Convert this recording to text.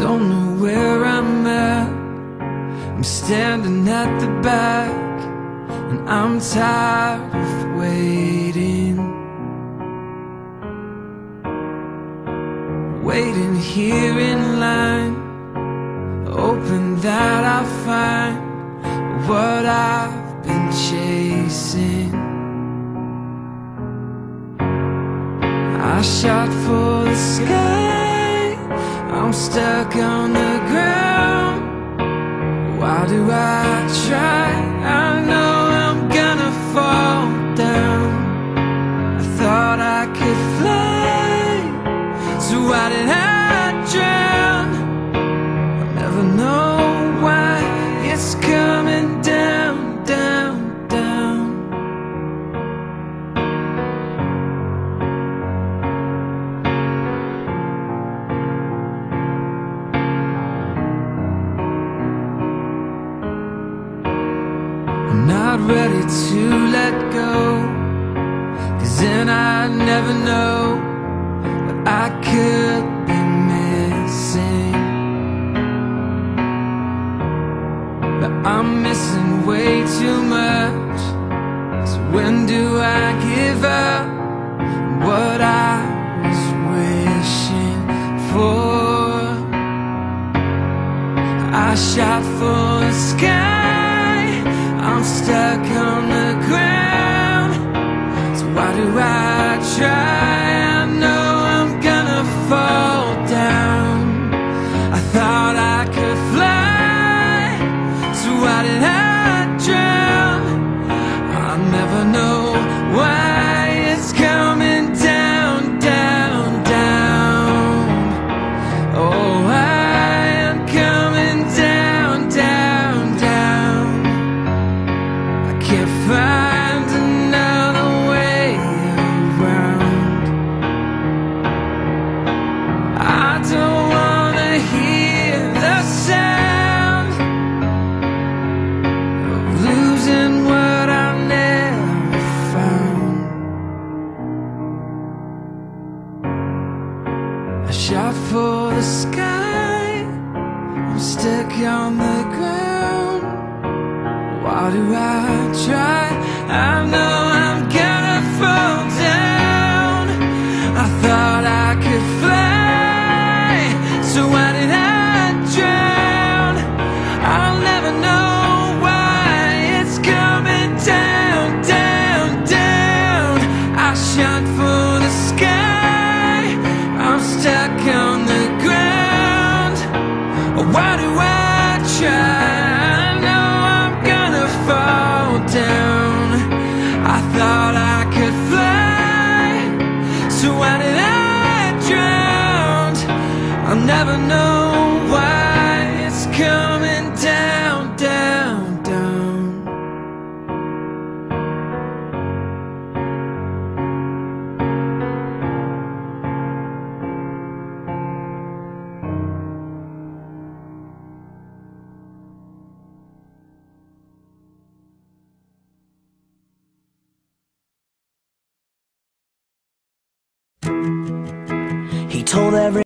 don't know where I'm at. I'm standing at the back, and I'm tired of waiting. Waiting here in line, hoping that I'll find what I've been chasing. I shot for the sky, I'm stuck on the ground. Why do I try? I know I'm gonna fall down. I thought I could fly, so why did I drown? I never know why it's coming not ready to let go. Cause then I'd never know what I could be missing. But I'm missing way too much. So when do I give up what I was wishing for? I shot for on the ground. So why do I try? Can't find another way around. I don't wanna hear the sound of losing what I never found. I shot for the sky. I'm stuck on the ground. Why do I try? I'll never know why it's coming down, down, down. He told every